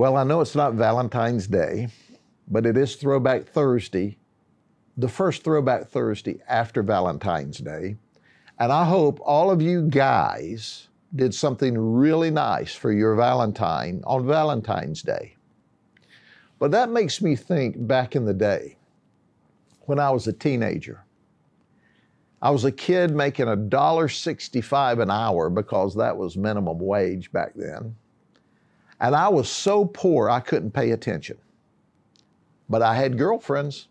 Well, I know it's not Valentine's Day, but it is Throwback Thursday, the first Throwback Thursday after Valentine's Day. And I hope all of you guys did something really nice for your Valentine on Valentine's Day. But that makes me think back in the day when I was a teenager. I was a kid making a dollar sixty-five an hour because that was minimum wage back then. And I was so poor I couldn't pay attention. But I had girlfriends.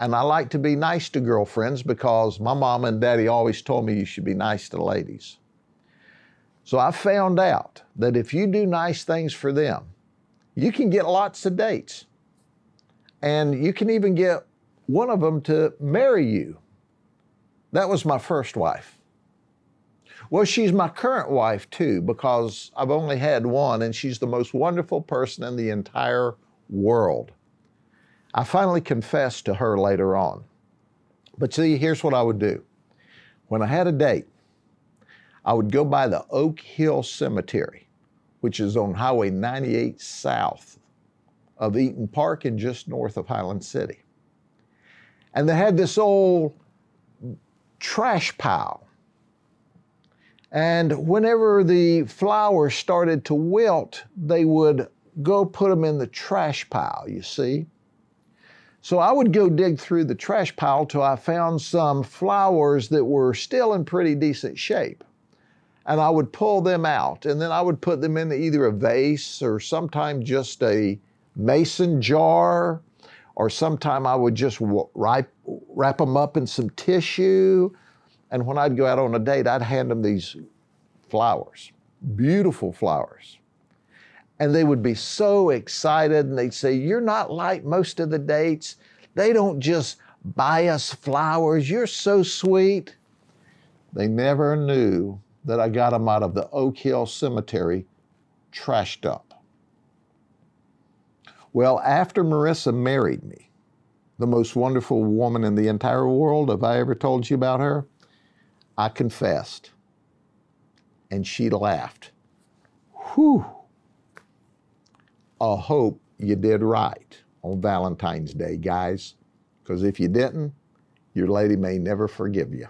And I like to be nice to girlfriends because my mom and daddy always told me you should be nice to ladies. So I found out that if you do nice things for them, you can get lots of dates. And you can even get one of them to marry you. That was my first wife. Well, she's my current wife too, because I've only had one, and she's the most wonderful person in the entire world. I finally confessed to her later on. But see, here's what I would do. When I had a date, I would go by the Oak Hill Cemetery, which is on Highway 98 south of Eaton Park and just north of Highland City. And they had this old trash pile. And whenever the flowers started to wilt, they would go put them in the trash pile, you see. So I would go dig through the trash pile till I found some flowers that were still in pretty decent shape. And I would pull them out and then I would put them in either a vase or sometimes just a mason jar or sometime I would just wrap, wrap them up in some tissue. And when I'd go out on a date, I'd hand them these flowers, beautiful flowers. And they would be so excited and they'd say, You're not like most of the dates. They don't just buy us flowers. You're so sweet. They never knew that I got them out of the Oak Hill Cemetery trashed up. Well, after Marissa married me, the most wonderful woman in the entire world, have I ever told you about her? I confessed. And she laughed. Whew. I hope you did right on Valentine's Day, guys, because if you didn't, your lady may never forgive you.